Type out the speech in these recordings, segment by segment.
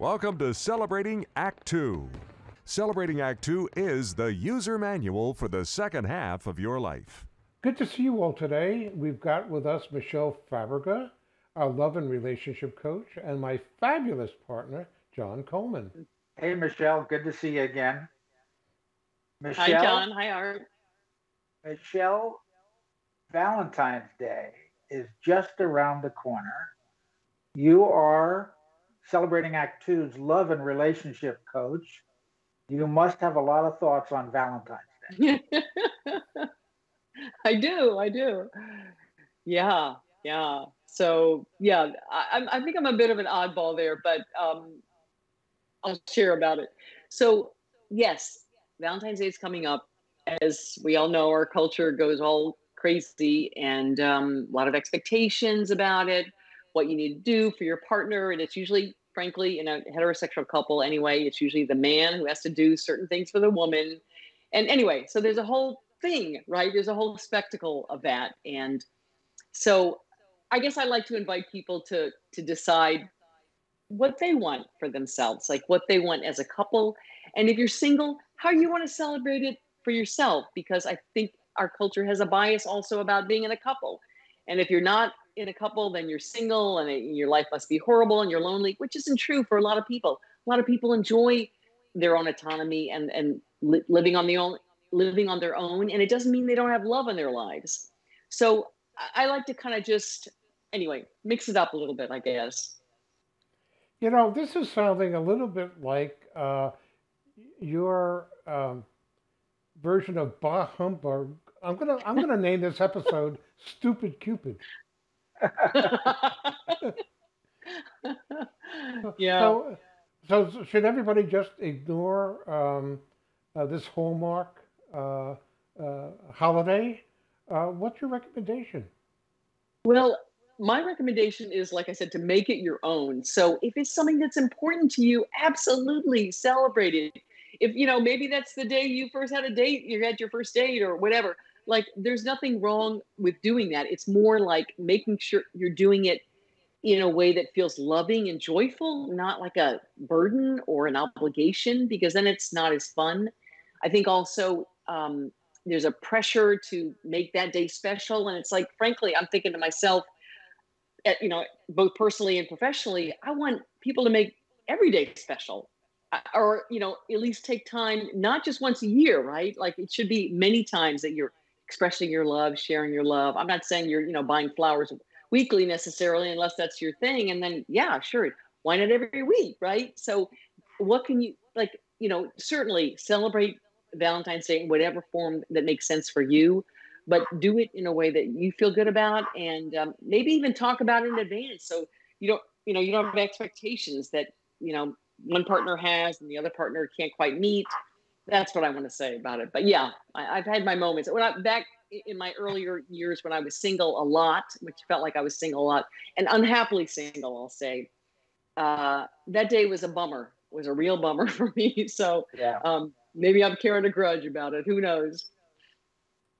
Welcome to Celebrating Act Two. Celebrating Act Two is the user manual for the second half of your life. Good to see you all today. We've got with us Michele Fabrega, our love and relationship coach, and my fabulous partner, John Coleman. Hey, Michele. Good to see you again. Michele, Hi, John. Hi, Art. Michele, Valentine's Day is just around the corner. You are celebrating Act Two's love and relationship coach. You must have a lot of thoughts on Valentine's Day. I do. I do. Yeah. Yeah. So yeah, I, I think I'm a bit of an oddball there, but um, I'll share about it. So yes, Valentine's Day is coming up. As we all know, our culture goes all crazy and um, a lot of expectations about it, what you need to do for your partner. And it's usually, frankly, in a heterosexual couple anyway, it's usually the man who has to do certain things for the woman. And anyway, so there's a whole thing, right? There's a whole spectacle of that. And so I guess I like to invite people to to decide what they want for themselves, like what they want as a couple. And if you're single, how you want to celebrate it for yourself, because I think our culture has a bias also about being in a couple. And if you're not in a couple, then you're single and it, your life must be horrible and you're lonely, which isn't true for a lot of people. A lot of people enjoy their own autonomy and, and li- living on the own, living on their own. And it doesn't mean they don't have love in their lives. So I, I like to kind of just, anyway, mix it up a little bit, I guess. You know, this is sounding a little bit like uh, your um, version of Bah Humbug. I'm gonna I'm gonna name this episode "Stupid Cupid." yeah. So, so should everybody just ignore um, uh, this Hallmark uh, uh, holiday? Uh, what's your recommendation? Well, my recommendation is, like I said, to make it your own. So if it's something that's important to you, absolutely celebrate it. If you know, maybe that's the day you first had a date, you had your first date or whatever. Like, there's nothing wrong with doing that. It's more like making sure you're doing it in a way that feels loving and joyful, not like a burden or an obligation, because then it's not as fun. I think also um, there's a pressure to make that day special. And it's like, frankly, I'm thinking to myself, at, you know, both personally and professionally, I want people to make every day special uh, or, you know, at least take time, not just once a year, right? Like it should be many times that you're expressing your love, sharing your love. I'm not saying you're, you know, buying flowers weekly necessarily, unless that's your thing. And then, yeah, sure. Why not every week, right? So, what can you, like, you know, certainly celebrate Valentine's Day in whatever form that makes sense for you but do it in a way that you feel good about and um, maybe even talk about it in advance so you don't you know you don't have expectations that you know one partner has and the other partner can't quite meet that's what i want to say about it but yeah I, have had my moments when i back in my earlier years when i was single a lot which felt like i was single a lot and unhappily single i'll say uh, that day was a bummer it was a real bummer for me so yeah. um, maybe i'm carrying a grudge about it who knows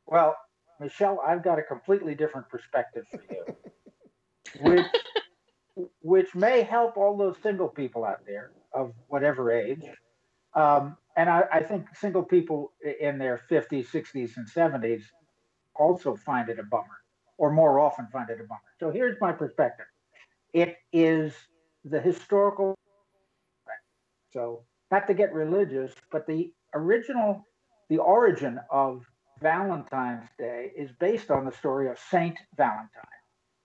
well Michele, I've got a completely different perspective for you, which which may help all those single people out there of whatever age. Um, and I, I, think single people in their 50s, 60s, and 70s also find it a bummer, or more often find it a bummer. So here's my perspective it is the historical. So, not to get religious, but the original, the origin of Valentine's Day is based on the story of Saint Valentine.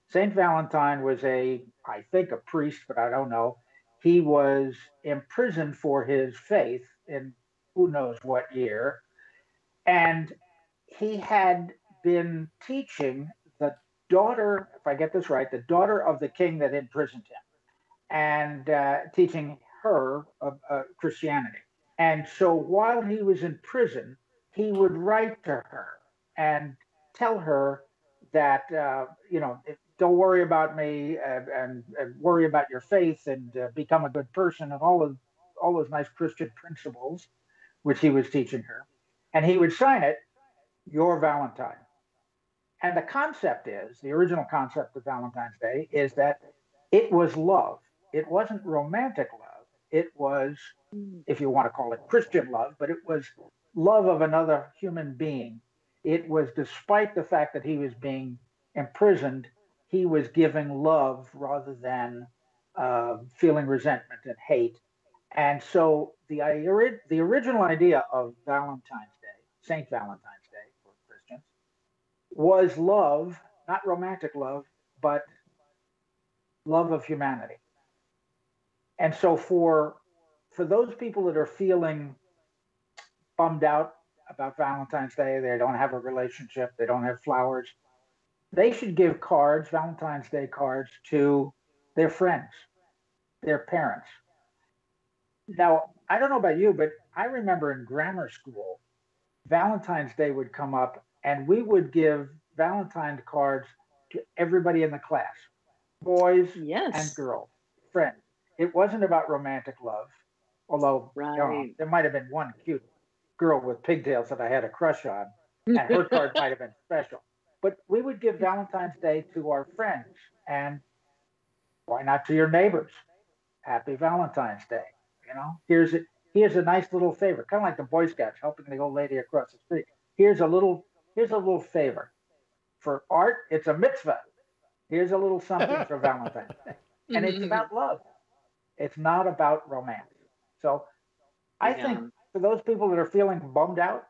Saint Valentine was a, I think, a priest, but I don't know. He was imprisoned for his faith in who knows what year. And he had been teaching the daughter, if I get this right, the daughter of the king that imprisoned him, and uh, teaching her uh, Christianity. And so while he was in prison, he would write to her and tell her that uh, you know don't worry about me and, and, and worry about your faith and uh, become a good person and all of all those nice Christian principles, which he was teaching her, and he would sign it, "Your Valentine." And the concept is the original concept of Valentine's Day is that it was love. It wasn't romantic love. It was, if you want to call it Christian love, but it was love of another human being. It was despite the fact that he was being imprisoned, he was giving love rather than uh, feeling resentment and hate. And so the, the original idea of Valentine's Day, St. Valentine's Day for Christians, was love, not romantic love, but love of humanity. And so for for those people that are feeling bummed out about Valentine's Day, they don't have a relationship, they don't have flowers, they should give cards, Valentine's Day cards, to their friends, their parents. Now, I don't know about you, but I remember in grammar school, Valentine's Day would come up and we would give Valentine's cards to everybody in the class boys yes. and girls, friends. It wasn't about romantic love, although right. you know, there might have been one cute girl with pigtails that I had a crush on, and her card might have been special. But we would give Valentine's Day to our friends, and why not to your neighbors? Happy Valentine's Day. You know, here's a here's a nice little favor, kind of like the Boy Scouts helping the old lady across the street. Here's a little here's a little favor. For art, it's a mitzvah. Here's a little something for Valentine's Day. And it's mm-hmm. about love. It's not about romance. So I yeah. think for those people that are feeling bummed out,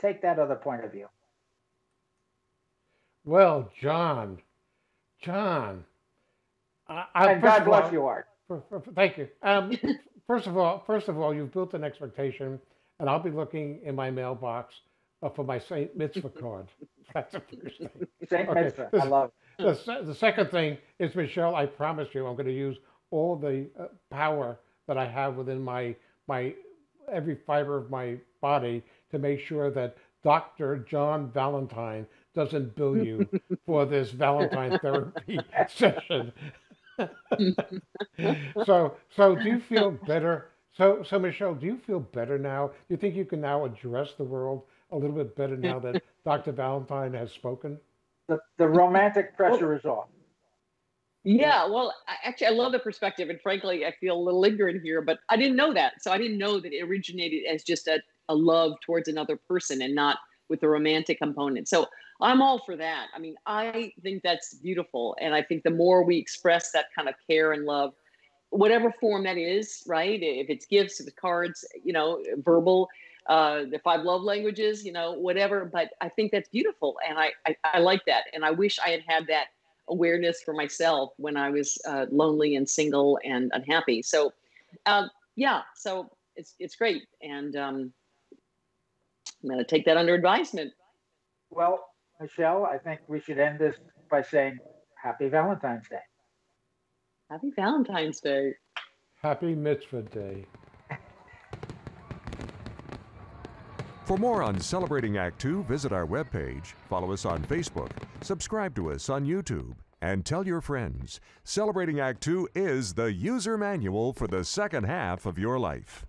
take that other point of view. Well, John, John, I, I, and God bless all, you, Art. Thank you. Um, first of all, first of all, you've built an expectation, and I'll be looking in my mailbox uh, for my Saint Mitzvah card. That's the first thing. Saint okay. Mitzvah, I love. The, the second thing is, Michele, I promise you, I'm going to use all the uh, power that I have within my my every fiber of my body to make sure that Dr. John Valentine doesn't bill you for this Valentine therapy session. so so do you feel better? So so Michele, do you feel better now? Do you think you can now address the world a little bit better now that Dr. Valentine has spoken? The the romantic pressure is off. Yeah, well, actually, I love the perspective, and frankly, I feel a little ignorant here, but I didn't know that. So I didn't know that it originated as just a, a love towards another person and not with the romantic component. So I'm all for that. I mean, I think that's beautiful, and I think the more we express that kind of care and love, whatever form that is, right? If it's gifts, if it's cards, you know, verbal, uh, the five love languages, you know, whatever. But I think that's beautiful, and I, I, I like that, and I wish I had had that awareness for myself when I was uh, lonely and single and unhappy. So, uh, yeah, so it's it's great, and um, I'm going to take that under advisement. Well, Michele, I think we should end this by saying Happy Valentine's Day. Happy Valentine's Day. Happy Mitzvah Day. For more on Celebrating Act Two, visit our webpage, follow us on Facebook, subscribe to us on YouTube, and tell your friends. Celebrating Act Two is the user manual for the second half of your life.